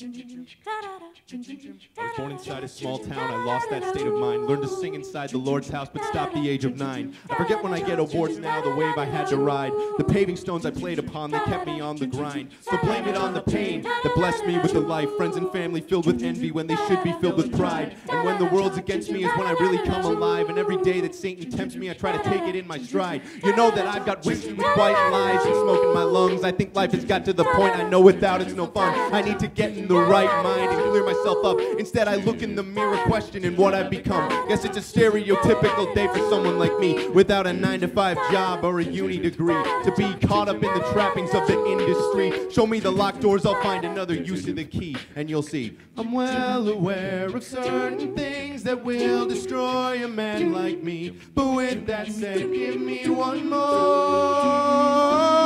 I was born inside a small town. I lost that state of mind. Learned to sing inside the Lord's house, but stopped the age of nine. I forget when I get awards now, the wave I had to ride. The paving stones I played upon, they kept me on the grind. So blame it on the pain that blessed me with a life. Friends and family filled with envy when they should be filled with pride. And when the world's against me is when I really come alive. And every day that Satan tempts me, I try to take it in my stride. You know that I've got whiskey with white lies and smoke in my lungs. I think life has got to the point I know without it's no fun. I need to get in the right mind and clear myself up. Instead, I look in the mirror, questioning what I've become. Guess it's a stereotypical day for someone like me, without a nine to five job or a uni degree. To be caught up in the trappings of the industry. Show me the locked doors, I'll find another use of the key, and you'll see. I'm well aware of certain things that will destroy a man like me. But with that said, give me one more.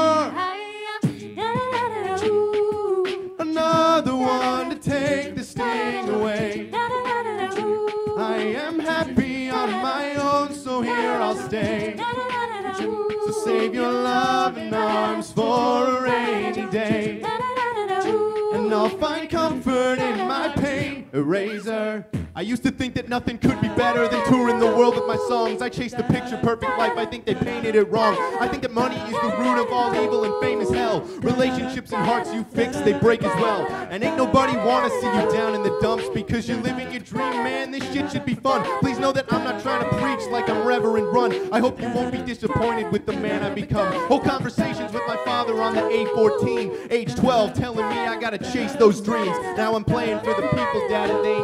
Am happy on my own, so here I'll stay. So save your love and arms for a rainy day. And I'll find comfort in my pain eraser. I used to think that nothing could be better than touring the world with my songs. I chased the picture perfect life, I think they painted it wrong. I think that money is the root of all evil and fame is hell. Relationships and hearts you fix, they break as well. And ain't nobody wanna see you down in the dumps because you're living your dream, man. This shit should be fun. Please know that I'm not trying to preach like I'm Reverend Run. I hope you won't be disappointed with the man I become. Whole conversations with my father on the A14, age 12, telling me I gotta chase those dreams. Now I'm playing for the people, dad, and they.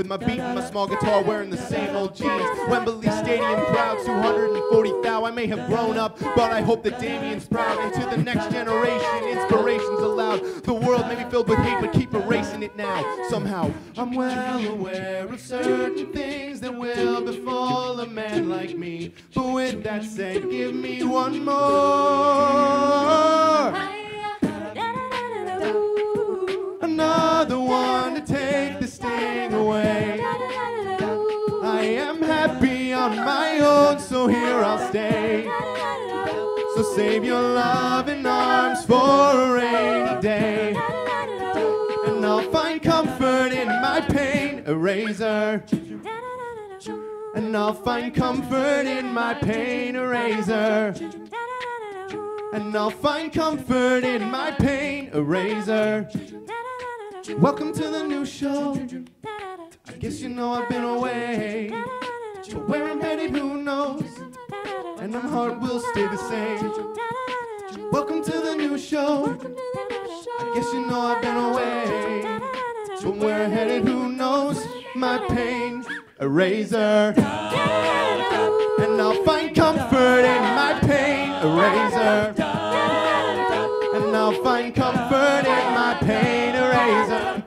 With my beat and my small guitar, wearing the same old jeans. Wembley Stadium crowd, 240 thou. I may have grown up, but I hope that Damien's proud. And to the next generation, inspirations allowed. The world may be filled with hate, but keep erasing it now. Somehow, I'm well aware of certain things that will befall a man like me. But with that said, give me one more. So here I'll stay. So save your loving arms for a rainy day. And I'll find comfort in my pain eraser. And I'll find comfort in my pain eraser. And I'll find comfort in my pain eraser. Welcome to the new show. I guess you know I've been away. But where I'm headed, who knows? And my heart will stay the same. Welcome to the new show. I guess you know I've been away. But where I'm headed, who knows? My pain eraser. And I'll find comfort in my pain eraser. And I'll find comfort in my pain eraser.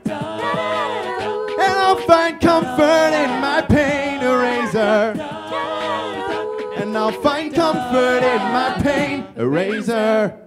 And I'll find comfort in my pain And I'll find comfort in my pain eraser.